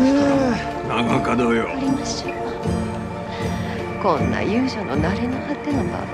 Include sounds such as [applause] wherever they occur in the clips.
長門よありましょうこんな勇者の慣れの果ての場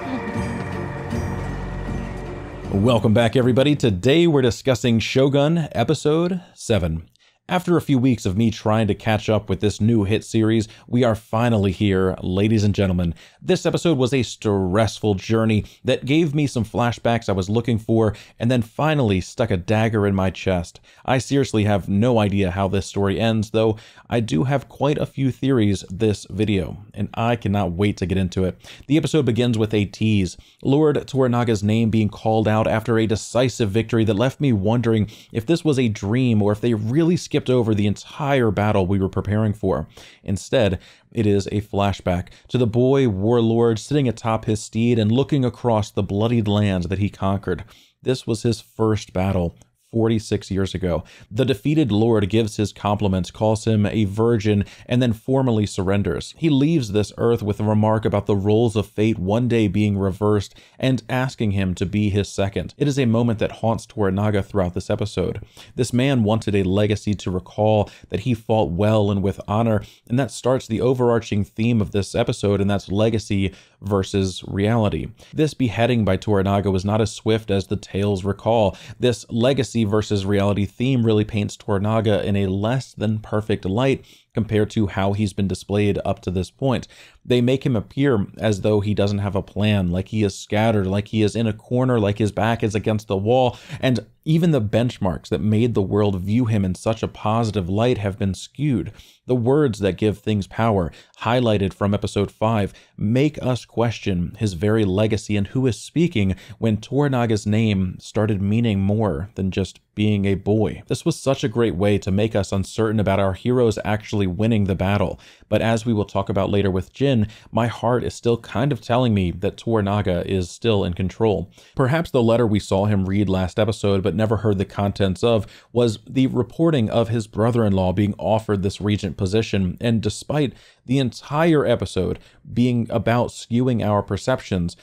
Welcome back, everybody. Today we're discussing Shogun Episode 7. After a few weeks of me trying to catch up with this new hit series, we are finally here, ladies and gentlemen. This episode was a stressful journey that gave me some flashbacks I was looking for and then finally stuck a dagger in my chest. I seriously have no idea how this story ends, though I do have quite a few theories this video, and I cannot wait to get into it. The episode begins with a tease. Lord Toranaga's name being called out after a decisive victory that left me wondering if this was a dream or if they really skipped over the entire battle we were preparing for. Instead, it is a flashback to the boy warlord sitting atop his steed and looking across the bloodied lands that he conquered. This was his first battle, 46 years ago. The defeated lord gives his compliments, calls him a virgin, and then formally surrenders. He leaves this earth with a remark about the roles of fate one day being reversed and asking him to be his second. It is a moment that haunts Toranaga throughout this episode. This man wanted a legacy to recall that he fought well and with honor, and that starts the overarching theme of this episode, and that's legacy versus reality. This beheading by Toranaga was not as swift as the tales recall. This legacy versus reality theme really paints Toranaga in a less than perfect light compared to how he's been displayed up to this point. They make him appear as though he doesn't have a plan, like he is scattered, like he is in a corner, like his back is against the wall, and even the benchmarks that made the world view him in such a positive light have been skewed. The words that give things power, highlighted from episode 5, make us question his very legacy and who is speaking when Toranaga's name started meaning more than just being a boy. This was such a great way to make us uncertain about our heroes actually winning the battle. But as we will talk about later with Jin, my heart is still kind of telling me that Toranaga is still in control. Perhaps the letter we saw him read last episode but never heard the contents of was the reporting of his brother-in-law being offered this regent position, and despite the entire episode being about skewing our perceptions,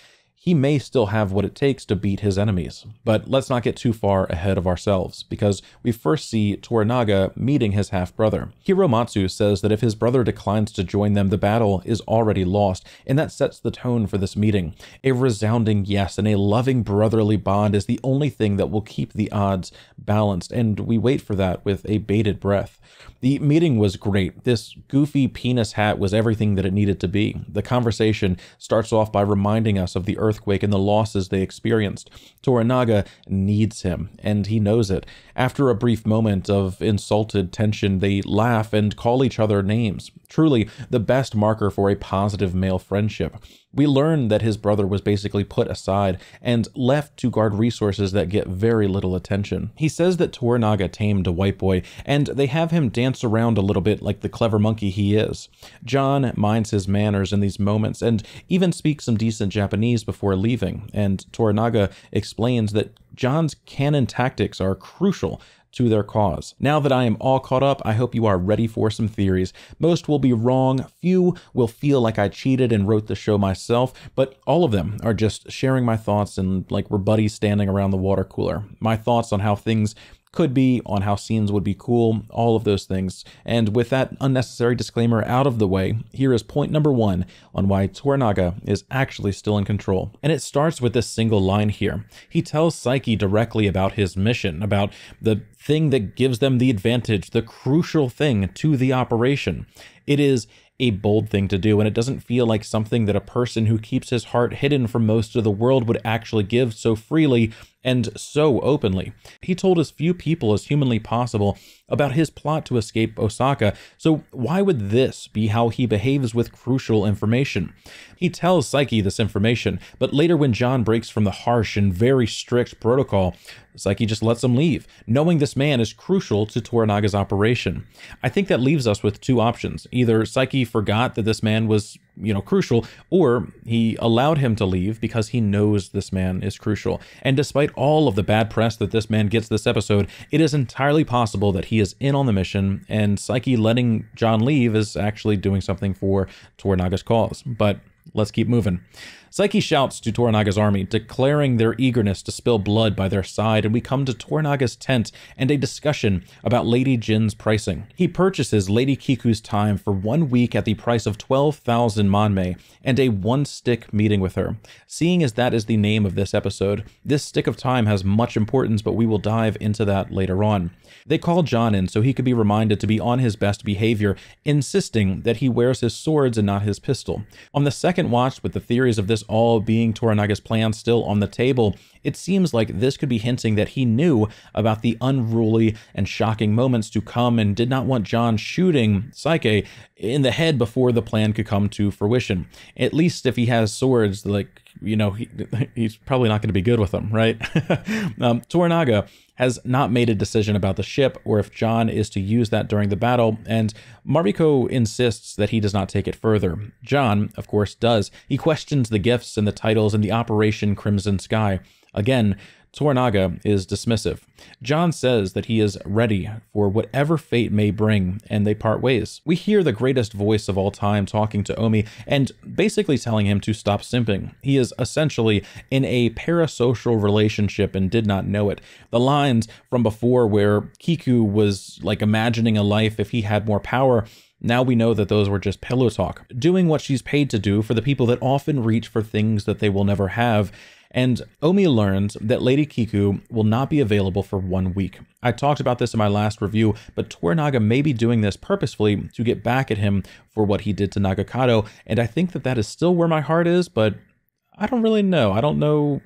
he may still have what it takes to beat his enemies. But let's not get too far ahead of ourselves, because we first see Toranaga meeting his half-brother. Hiromatsu says that if his brother declines to join them, the battle is already lost, and that sets the tone for this meeting. A resounding yes and a loving brotherly bond is the only thing that will keep the odds balanced, and we wait for that with a bated breath. The meeting was great. This goofy penis hat was everything that it needed to be. The conversation starts off by reminding us of the earthquake and the losses they experienced. Toranaga needs him, and he knows it. After a brief moment of insulted tension, they laugh and call each other names. Truly, the best marker for a positive male friendship. We learn that his brother was basically put aside and left to guard resources that get very little attention. He says that Toranaga tamed a white boy, and they have him dance around a little bit like the clever monkey he is. John minds his manners in these moments and even speaks some decent Japanese before leaving, and Toranaga explains that John's cannon tactics are crucial to their cause. Now that I am all caught up, I hope you are ready for some theories. Most will be wrong, few will feel like I cheated and wrote the show myself, but all of them are just sharing my thoughts and like we're buddies standing around the water cooler. My thoughts on how things could be, on how scenes would be cool, all of those things. And with that unnecessary disclaimer out of the way, here is point number one on why Toranaga is actually still in control. And it starts with this single line here. He tells Saeki directly about his mission, about the thing that gives them the advantage, the crucial thing to the operation. It is a bold thing to do, and it doesn't feel like something that a person who keeps his heart hidden from most of the world would actually give so freely and so openly. He told as few people as humanly possible about his plot to escape Osaka, so why would this be how he behaves with crucial information? He tells Saeki this information, but later when John breaks from the harsh and very strict protocol, Saeki just lets him leave, knowing this man is crucial to Toranaga's operation. I think that leaves us with two options. Either Saeki forgot that this man was, you know, crucial, or he allowed him to leave because he knows this man is crucial. And despite all of the bad press that this man gets this episode, it is entirely possible that he is in on the mission, and Saeki letting John leave is actually doing something for Toranaga's cause. But let's keep moving. Saeki shouts to Toranaga's army, declaring their eagerness to spill blood by their side, and we come to Toranaga's tent and a discussion about Lady Jin's pricing. He purchases Lady Kiku's time for one week at the price of 12,000 monme and a one stick meeting with her. Seeing as that is the name of this episode, this stick of time has much importance, but we will dive into that later on. They call John in so he could be reminded to be on his best behavior, insisting that he wears his swords and not his pistol. On the second watch, with the theories of this all being Toranaga's plan still on the table, it seems like this could be hinting that he knew about the unruly and shocking moments to come and did not want John shooting Saeki in the head before the plan could come to fruition. At least if he has swords, like, you know, he, [laughs] he's probably not going to be good with them, right? [laughs] um, Toranaga has not made a decision about the ship or if John is to use that during the battle, and Mariko insists that he does not take it further. John, of course, does. He questions the gifts and the titles and the Operation Crimson Sky. Again, Toranaga is dismissive. John says that he is ready for whatever fate may bring, and they part ways. We hear the greatest voice of all time talking to Omi and basically telling him to stop simping. He is essentially in a parasocial relationship and did not know it. The lines from before where Kiku was like imagining a life if he had more power now we know that those were just pillow talk, doing what she's paid to do for the people that often reach for things that they will never have and Omi learns that Lady Kiku will not be available for one week. I talked about this in my last review, but Toranaga may be doing this purposefully to get back at him for what he did to Nagakado, and I think that that is still where my heart is, but I don't really know. I don't know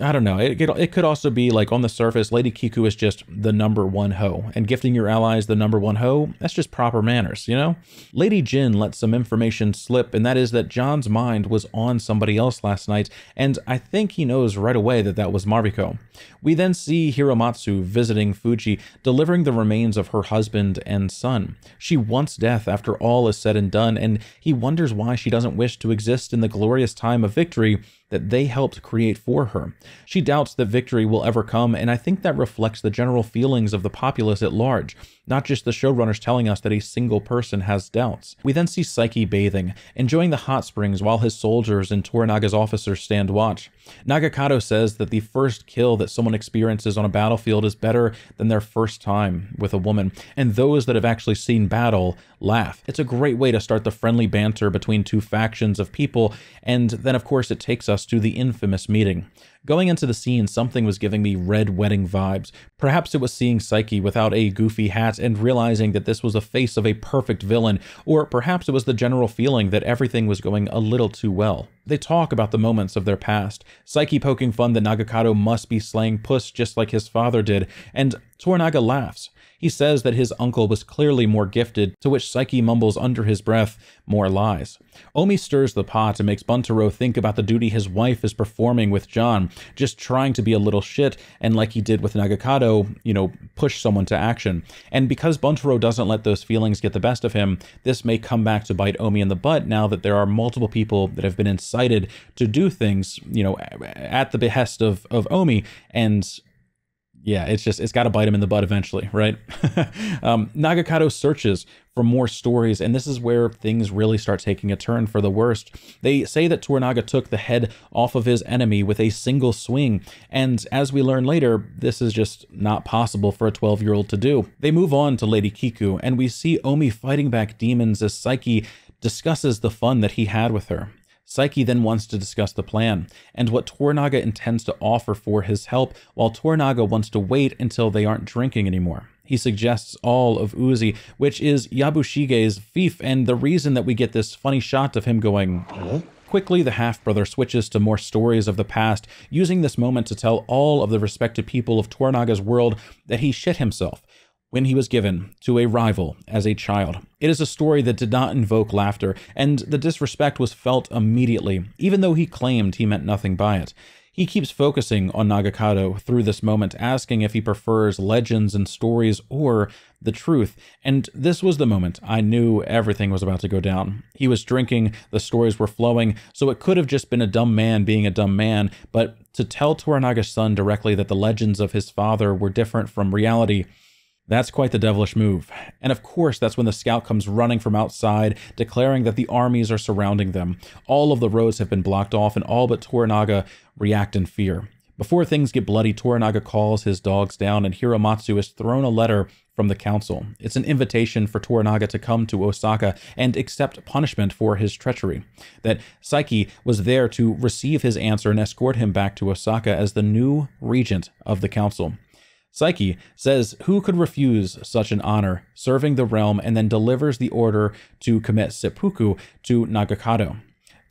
I don't know. It, it, could also be like on the surface, Lady Kiku is just the number one hoe, and gifting your allies the number one hoe, that's just proper manners, you know? Lady Jin lets some information slip, and that is that John's mind was on somebody else last night, and I think he knows right away that that was Mariko. We then see Hiromatsu visiting Fuji, delivering the remains of her husband and son. She wants death after all is said and done, and he wonders why she doesn't wish to exist in the glorious time of victory that they helped create for her. She doubts that victory will ever come, and I think that reflects the general feelings of the populace at large, not just the showrunners telling us that a single person has doubts. We then see Saeki bathing, enjoying the hot springs while his soldiers and Toranaga's officers stand watch. Nagakado says that the first kill that someone experiences on a battlefield is better than their first time with a woman, and those that have actually seen battle laugh. It's a great way to start the friendly banter between two factions of people, and then of course it takes us to the infamous meeting. Going into the scene, something was giving me red wedding vibes. Perhaps it was seeing Saeki without a goofy hat and realizing that this was the face of a perfect villain, or perhaps it was the general feeling that everything was going a little too well. They talk about the moments of their past, Saeki poking fun that Nagakado must be slaying puss just like his father did, and Toranaga laughs. He says that his uncle was clearly more gifted, to which Saeki mumbles under his breath, more lies. Omi stirs the pot and makes Buntaro think about the duty his wife is performing with John, just trying to be a little shit, and like he did with Nagakado, you know, push someone to action. And because Buntaro doesn't let those feelings get the best of him, this may come back to bite Omi in the butt now that there are multiple people that have been incited to do things, you know, at the behest of, of Omi, and yeah, it's just it's got to bite him in the butt eventually, right? [laughs] um, Nagakado searches for more stories, and this is where things really start taking a turn for the worst. They say that Toranaga took the head off of his enemy with a single swing, and as we learn later, this is just not possible for a 12 year old to do. They move on to Lady Kiku, and we see Omi fighting back demons as Saeki discusses the fun that he had with her. Saeki then wants to discuss the plan and what Toranaga intends to offer for his help, while Toranaga wants to wait until they aren't drinking anymore. He suggests all of Izu, which is Yabushige's fief, and the reason that we get this funny shot of him going, Quickly, the half brother switches to more stories of the past, using this moment to tell all of the respected people of Toranaga's world that he shit himself when he was given to a rival as a child. It is a story that did not invoke laughter, and the disrespect was felt immediately, even though he claimed he meant nothing by it. He keeps focusing on Nagakado through this moment, asking if he prefers legends and stories or the truth. And this was the moment I knew everything was about to go down. He was drinking, the stories were flowing, so it could have just been a dumb man being a dumb man, but to tell Toranaga's son directly that the legends of his father were different from reality That's quite the devilish move. And of course, that's when the scout comes running from outside, declaring that the armies are surrounding them. All of the roads have been blocked off, and all but Toranaga react in fear. Before things get bloody, Toranaga calls his dogs down, and Hiromatsu is thrown a letter from the council. It's an invitation for Toranaga to come to Osaka and accept punishment for his treachery. That Saeki was there to receive his answer and escort him back to Osaka as the new regent of the council. Saeki says who could refuse such an honor, serving the realm, and then delivers the order to commit seppuku to Nagakado.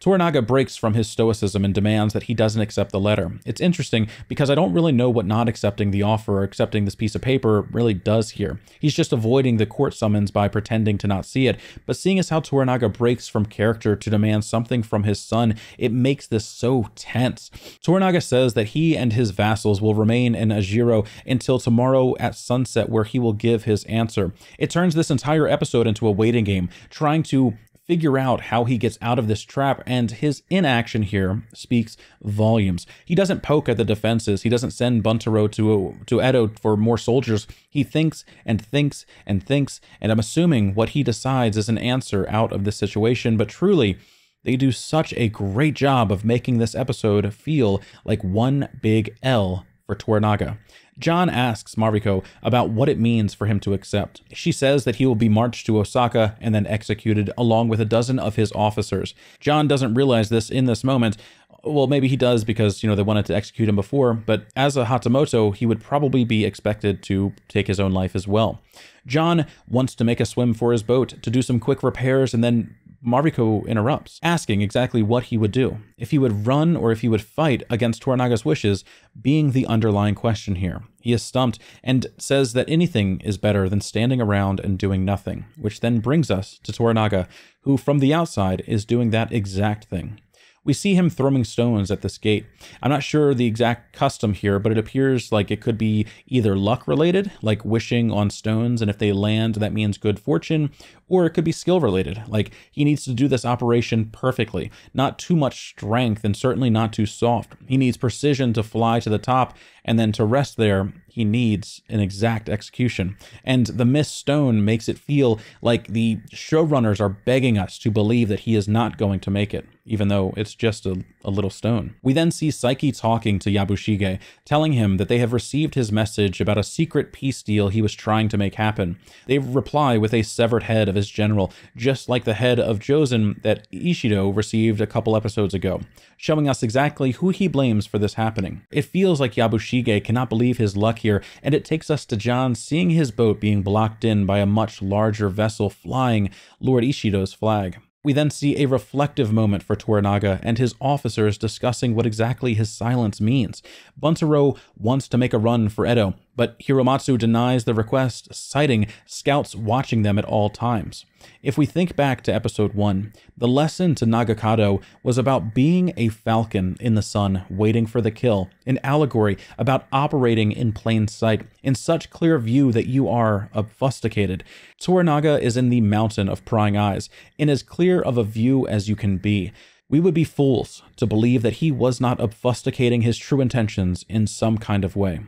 Toranaga breaks from his stoicism and demands that he doesn't accept the letter. It's interesting because I don't really know what not accepting the offer or accepting this piece of paper really does here. He's just avoiding the court summons by pretending to not see it, but seeing as how Toranaga breaks from character to demand something from his son, it makes this so tense. Toranaga says that he and his vassals will remain in Ajiro until tomorrow at sunset where he will give his answer. It turns this entire episode into a waiting game, trying to figure out how he gets out of this trap, and his inaction here speaks volumes. He doesn't poke at the defenses. He doesn't send Buntaro to to Edo for more soldiers. He thinks and thinks and thinks, and I'm assuming what he decides is an answer out of this situation. But truly, they do such a great job of making this episode feel like one big L for Toranaga. John asks Mariko about what it means for him to accept. She says that he will be marched to Osaka and then executed along with a dozen of his officers. John doesn't realize this in this moment. Well, maybe he does because, you know, they wanted to execute him before, but as a Hatamoto, he would probably be expected to take his own life as well. John wants to make a swim for his boat, to do some quick repairs, and then Mariko interrupts, asking exactly what he would do, if he would run or if he would fight against Toranaga's wishes, being the underlying question here. He is stumped and says that anything is better than standing around and doing nothing, which then brings us to Toranaga, who from the outside is doing that exact thing. We see him throwing stones at this gate. I'm not sure the exact custom here, but it appears like it could be either luck related, like wishing on stones, and if they land, that means good fortune, or it could be skill related, like he needs to do this operation perfectly. Not too much strength, and certainly not too soft. He needs precision to fly to the top, and then to rest there, he needs an exact execution. And the Miss stone makes it feel like the showrunners are begging us to believe that he is not going to make it, even though it's just a, a little stone. We then see Saeki talking to Yabushige, telling him that they have received his message about a secret peace deal he was trying to make happen. They reply with a severed head of his general, just like the head of Jozen that Ishido received a couple episodes ago, showing us exactly who he blames for this happening. It feels like Yabushige cannot believe his luck here, and it takes us to John seeing his boat being blocked in by a much larger vessel flying Lord Ishido's flag. We then see a reflective moment for Toranaga and his officers discussing what exactly his silence means. Buntaro wants to make a run for Edo, but Hiromatsu denies the request, citing scouts watching them at all times. If we think back to episode 1, the lesson to Nagakado was about being a falcon in the sun waiting for the kill, an allegory about operating in plain sight, in such clear view that you are obfuscated. Toranaga is in the mountain of prying eyes, in as clear of a view as you can be. We would be fools to believe that he was not obfuscating his true intentions in some kind of way.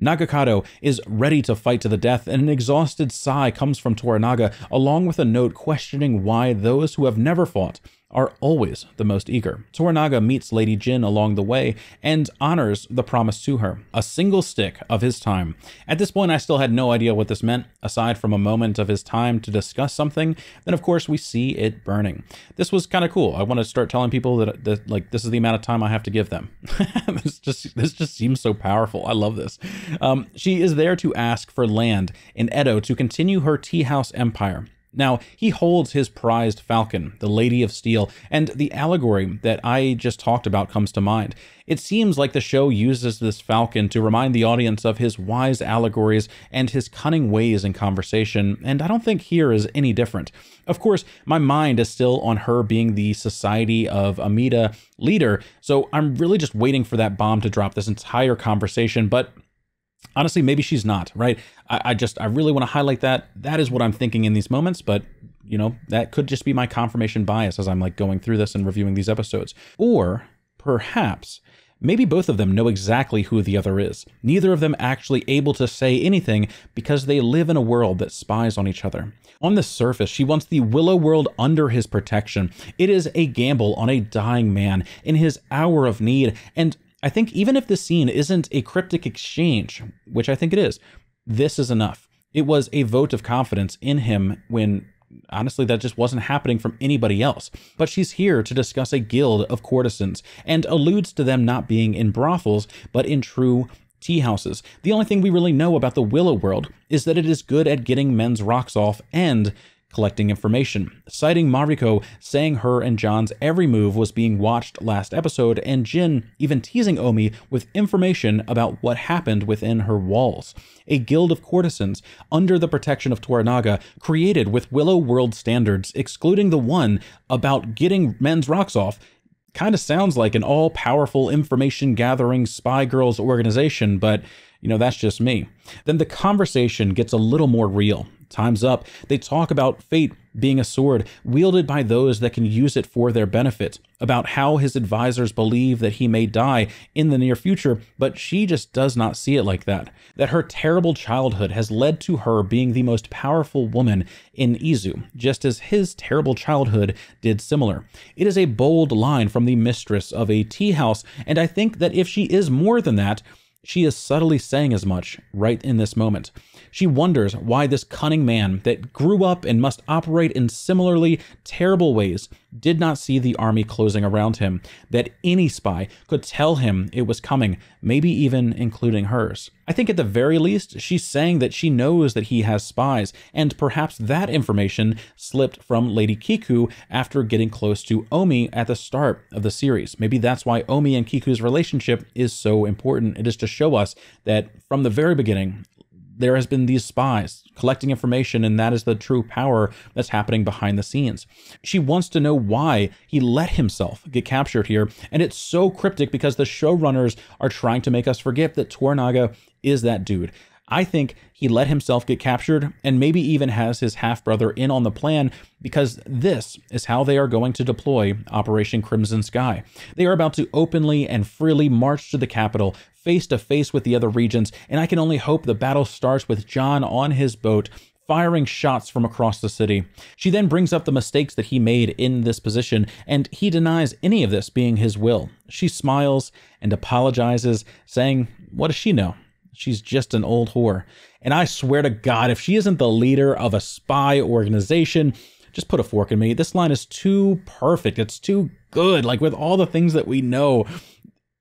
Nagakado is ready to fight to the death, and an exhausted sigh comes from Toranaga, along with a note questioning why those who have never fought are always the most eager. Toranaga meets Lady Jin along the way and honors the promise to her, a single stick of his time. At this point, I still had no idea what this meant, aside from a moment of his time to discuss something. Then, of course, we see it burning. This was kind of cool. I want to start telling people that, that, like, this is the amount of time I have to give them. [laughs] this just this just seems so powerful. I love this. Um, she is there to ask for land in Edo to continue her tea house empire. Now, he holds his prized falcon, the Lady of Steel, and the allegory that I just talked about comes to mind. It seems like the show uses this falcon to remind the audience of his wise allegories and his cunning ways in conversation, and I don't think here is any different. Of course, my mind is still on her being the Society of Amida leader, so I'm really just waiting for that bomb to drop this entire conversation, but honestly, maybe she's not, right? I, I just, I really want to highlight that. That is what I'm thinking in these moments, but you know, that could just be my confirmation bias as I'm like going through this and reviewing these episodes. Or perhaps Maybe both of them know exactly who the other is, neither of them actually able to say anything because they live in a world that spies on each other. On the surface, she wants the Willow world under his protection. It is a gamble on a dying man in his hour of need, and I think even if the scene isn't a cryptic exchange, which I think it is, this is enough. It was a vote of confidence in him when honestly, that just wasn't happening from anybody else. But she's here to discuss a guild of courtesans and alludes to them not being in brothels, but in true tea houses. The only thing we really know about the Willow world is that it is good at getting men's rocks off and collecting information, citing Mariko saying her and John's every move was being watched last episode, and Jin even teasing Omi with information about what happened within her walls. A guild of courtesans under the protection of Toranaga, created with Willow World standards, excluding the one about getting men's rocks off, kind of sounds like an all powerful information gathering spy girls organization, but you know, that's just me. Then the conversation gets a little more real. Time's up. They talk about fate being a sword wielded by those that can use it for their benefit, about how his advisors believe that he may die in the near future, but she just does not see it like that. That her terrible childhood has led to her being the most powerful woman in Izu, just as his terrible childhood did similar. It is a bold line from the mistress of a tea house, and I think that if she is more than that, she is subtly saying as much right in this moment. She wonders why this cunning man that grew up and must operate in similarly terrible ways did not see the army closing around him, that any spy could tell him it was coming, maybe even including hers. I think at the very least, she's saying that she knows that he has spies, and perhaps that information slipped from Lady Kiku after getting close to Omi at the start of the series. Maybe that's why Omi and Kiku's relationship is so important. It is to show us that from the very beginning, there has been these spies collecting information and that is the true power that's happening behind the scenes. She wants to know why he let himself get captured here and it's so cryptic because the showrunners are trying to make us forget that toranaga is that dude I think he let himself get captured and maybe even has his half brother in on the plan because this is how they are going to deploy Operation Crimson Sky. They are about to openly and freely march to the capital, face to face with the other regions, and I can only hope the battle starts with John on his boat firing shots from across the city. She then brings up the mistakes that he made in this position, and he denies any of this being his will. She smiles and apologizes, saying, What does she know? She's just an old whore. And I swear to God, if she isn't the leader of a spy organization, just put a fork in me. This line is too perfect. It's too good. Like with all the things that we know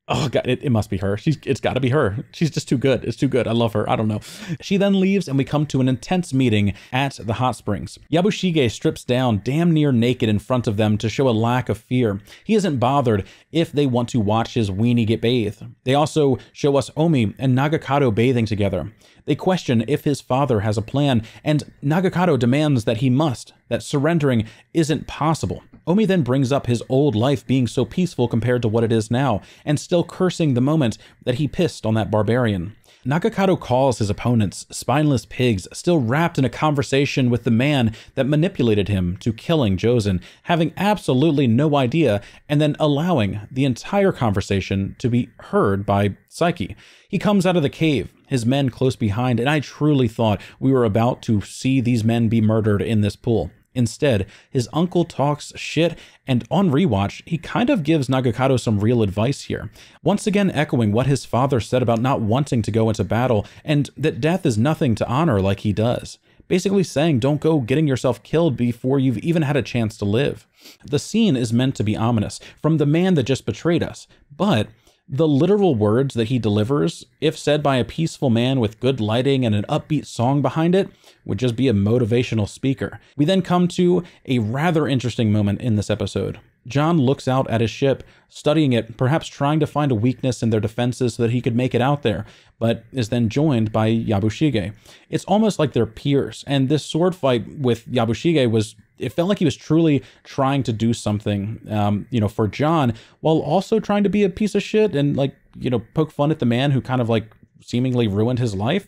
Oh god, it, it must be her. She's it's got to be her. She's just too good. It's too good. I love her. I don't know. She then leaves and we come to an intense meeting at the hot springs. Yabushige strips down damn near naked in front of them to show a lack of fear. He isn't bothered if they want to watch his weenie get bathed. They also show us Omi and Nagakado bathing together. They question if his father has a plan, and Nagakado demands that he must, that surrendering isn't possible. Omi then brings up his old life being so peaceful compared to what it is now, and still cursing the moment that he pissed on that barbarian. Nagakado calls his opponents spineless pigs, still wrapped in a conversation with the man that manipulated him to killing Jozen, having absolutely no idea, and then allowing the entire conversation to be heard by Saeki. He comes out of the cave, his men close behind, and I truly thought we were about to see these men be murdered in this pool. Instead, his uncle talks shit, and on rewatch, he kind of gives Nagakado some real advice here. Once again, echoing what his father said about not wanting to go into battle, and that death is nothing to honor like he does. Basically saying, don't go getting yourself killed before you've even had a chance to live. The scene is meant to be ominous, from the man that just betrayed us, but the literal words that he delivers, if said by a peaceful man with good lighting and an upbeat song behind it, would just be a motivational speaker. We then come to a rather interesting moment in this episode. John looks out at his ship, studying it, perhaps trying to find a weakness in their defenses so that he could make it out there, but is then joined by Yabushige. It's almost like they're peers, and this sword fight with Yabushige was it felt like he was truly trying to do something, um, you know, for John, while also trying to be a piece of shit and like, you know, poke fun at the man who kind of like seemingly ruined his life.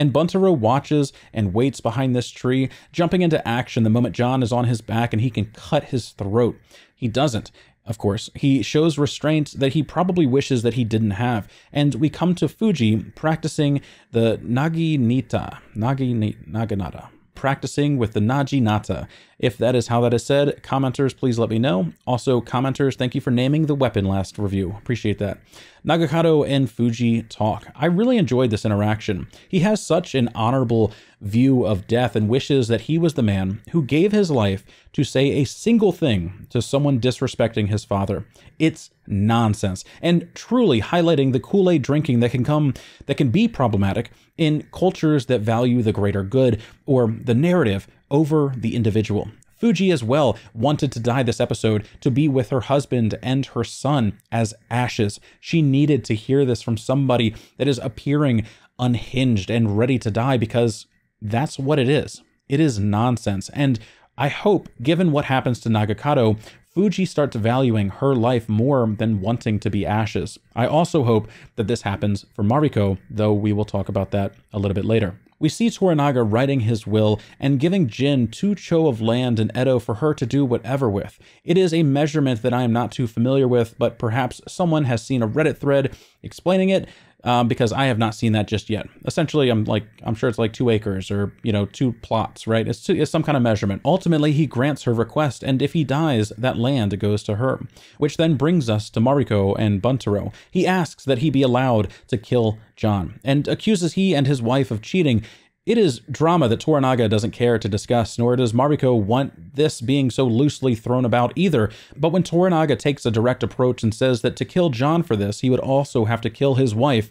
And Buntaro watches and waits behind this tree, jumping into action the moment John is on his back and he can cut his throat. He doesn't. of course. He shows restraint that he probably wishes that he didn't have. And we come to Fuji practicing the Naginata, Nagi Naginata, practicing with the Naginata. If that is how that is said, commenters, please let me know. Also, commenters, thank you for naming the weapon last review. Appreciate that. Nagakado and Fuji talk. I really enjoyed this interaction. He has such an honorable view of death and wishes that he was the man who gave his life to say a single thing to someone disrespecting his father. It's nonsense and truly highlighting the Kool-Aid drinking that can come that can be problematic in cultures that value the greater good or the narrative over the individual. Fuji as well wanted to die this episode to be with her husband and her son as ashes. She needed to hear this from somebody that is appearing unhinged and ready to die because that's what it is. It is nonsense. And I hope, given what happens to Nagakado, Fuji starts valuing her life more than wanting to be ashes. I also hope that this happens for Mariko, though we will talk about that a little bit later. We see Toranaga writing his will and giving Jin two cho of land in Edo for her to do whatever with. It is a measurement that I am not too familiar with, but perhaps someone has seen a Reddit thread explaining it, um, because I have not seen that just yet. Essentially, I'm like, I'm sure it's like two acres or, you know, two plots, right? It's, two, it's some kind of measurement. Ultimately, he grants her request, and if he dies, that land goes to her. Which then brings us to Mariko and Buntaro. He asks that he be allowed to kill John, and accuses he and his wife of cheating it is drama that Toranaga doesn't care to discuss, nor does Mariko want this being so loosely thrown about either. But when Toranaga takes a direct approach and says that to kill John for this, he would also have to kill his wife,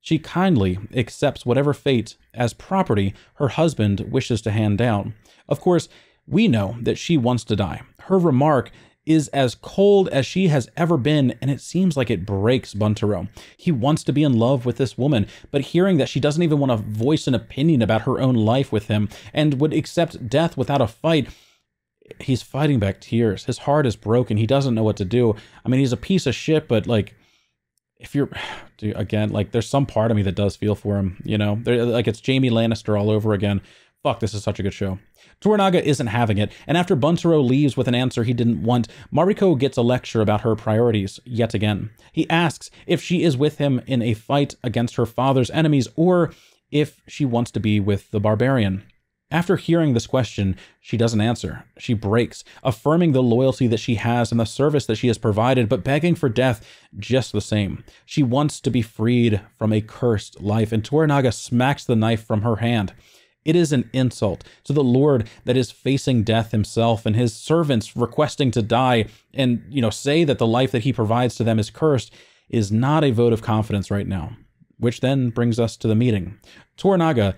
she kindly accepts whatever fate as property her husband wishes to hand down. Of course, we know that she wants to die. Her remark is as cold as she has ever been, and it seems like it breaks Buntaro. He wants to be in love with this woman, but hearing that she doesn't even want to voice an opinion about her own life with him and would accept death without a fight, he's fighting back tears. His heart is broken. He doesn't know what to do. I mean, he's a piece of shit, but like, if you're [sighs] dude, again, like, there's some part of me that does feel for him, you know, there, like it's Jaime Lannister all over again. Fuck, this is such a good show. Toranaga isn't having it, and after Buntaro leaves with an answer he didn't want, Mariko gets a lecture about her priorities yet again. He asks if she is with him in a fight against her father's enemies or if she wants to be with the barbarian. After hearing this question, she doesn't answer. She breaks, affirming the loyalty that she has and the service that she has provided, but begging for death just the same. She wants to be freed from a cursed life, and Toranaga smacks the knife from her hand. It is an insult to the Lord that is facing death himself and his servants requesting to die and, you know, say that the life that he provides to them is cursed is not a vote of confidence right now. Which then brings us to the meeting. Toranaga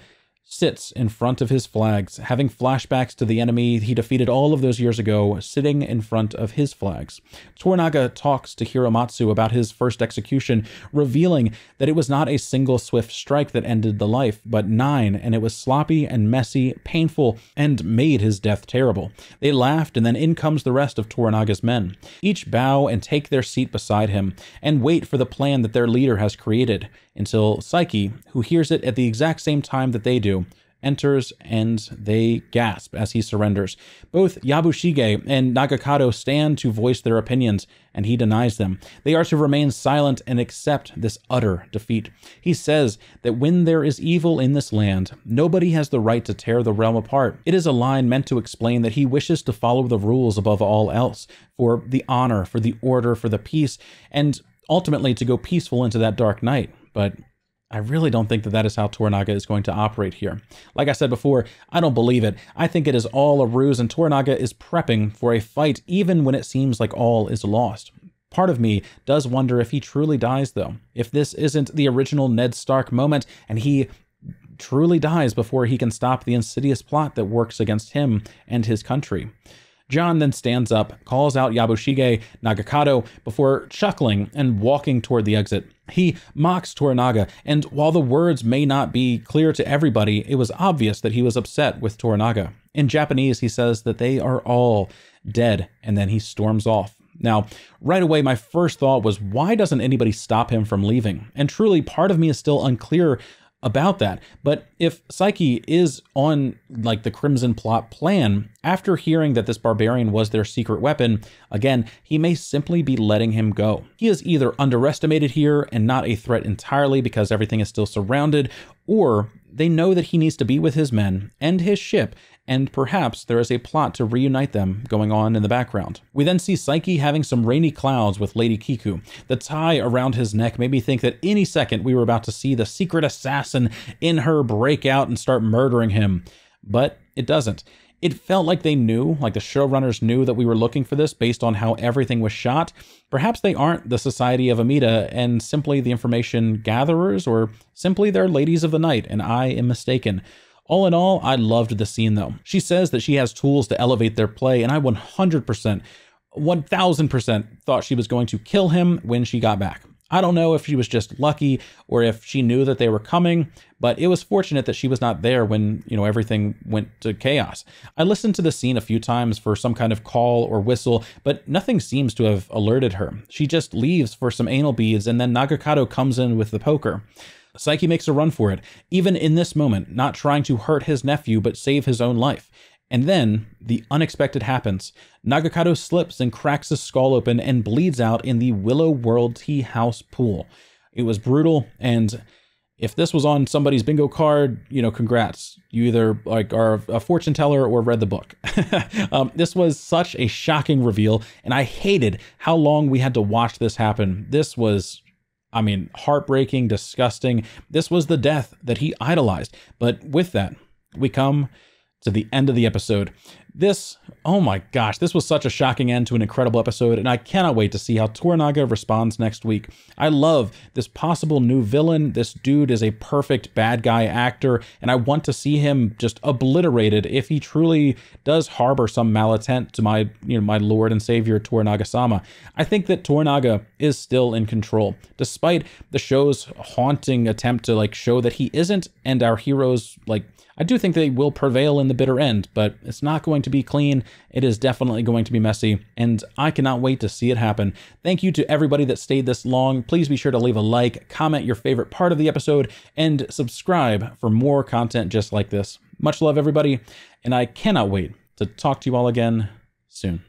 sits in front of his flags, having flashbacks to the enemy he defeated all of those years ago, sitting in front of his flags. Toranaga talks to Hiromatsu about his first execution, revealing that it was not a single swift strike that ended the life, but nine, and it was sloppy and messy, painful, and made his death terrible. They laughed, and then in comes the rest of Toranaga's men. Each bow and take their seat beside him, and wait for the plan that their leader has created until Saeki, who hears it at the exact same time that they do, enters and they gasp as he surrenders. Both Yabushige and Nagakado stand to voice their opinions, and he denies them. They are to remain silent and accept this utter defeat. He says that when there is evil in this land, nobody has the right to tear the realm apart. It is a line meant to explain that he wishes to follow the rules above all else, for the honor, for the order, for the peace, and ultimately to go peaceful into that dark night but I really don't think that that is how Toranaga is going to operate here. Like I said before, I don't believe it. I think it is all a ruse, and Toranaga is prepping for a fight even when it seems like all is lost. Part of me does wonder if he truly dies, though. If this isn't the original Ned Stark moment, and he truly dies before he can stop the insidious plot that works against him and his country. John then stands up, calls out Yabushige Nagakado before chuckling and walking toward the exit. He mocks Toranaga, and while the words may not be clear to everybody, it was obvious that he was upset with Toranaga. In Japanese, he says that they are all dead, and then he storms off. Now, right away, my first thought was, why doesn't anybody stop him from leaving? And truly, part of me is still unclear about that. But if Saeki is on like the Crimson plot plan, after hearing that this barbarian was their secret weapon, again, he may simply be letting him go. He is either underestimated here and not a threat entirely because everything is still surrounded, or they know that he needs to be with his men and his ship and perhaps there is a plot to reunite them going on in the background. We then see Saeki having some rainy clouds with Lady Kiku. The tie around his neck made me think that any second we were about to see the secret assassin in her break out and start murdering him. But it doesn't. It felt like they knew, like the showrunners knew that we were looking for this based on how everything was shot. Perhaps they aren't the Society of Amida and simply the information gatherers, or simply they're ladies of the night, and I am mistaken. All in all, I loved the scene though. She says that she has tools to elevate their play, and I 100%, 1000% thought she was going to kill him when she got back. I don't know if she was just lucky or if she knew that they were coming, but it was fortunate that she was not there when, you know, everything went to chaos. I listened to the scene a few times for some kind of call or whistle, but nothing seems to have alerted her. She just leaves for some anal beads and then Nagakado comes in with the poker. Saeki makes a run for it, even in this moment, not trying to hurt his nephew but save his own life. And then the unexpected happens. Nagakado slips and cracks his skull open and bleeds out in the Willow World Tea House pool. It was brutal, and if this was on somebody's bingo card, you know, congrats. You either like are a fortune teller or read the book. [laughs] um, this was such a shocking reveal, and I hated how long we had to watch this happen. This was I mean, heartbreaking, disgusting. This was the death that he idolized. But with that, we come to the end of the episode. This, oh my gosh, this was such a shocking end to an incredible episode, and I cannot wait to see how Toranaga responds next week. I love this possible new villain. This dude is a perfect bad guy actor, and I want to see him just obliterated if he truly does harbor some malintent to my, you know, my lord and savior Toranaga-sama. I think that Toranaga is still in control, despite the show's haunting attempt to like show that he isn't, and our heroes like I do think they will prevail in the bitter end, but it's not going to be clean. It is definitely going to be messy, and I cannot wait to see it happen. Thank you to everybody that stayed this long. Please be sure to leave a like, comment your favorite part of the episode, and subscribe for more content just like this. Much love, everybody, and I cannot wait to talk to you all again soon.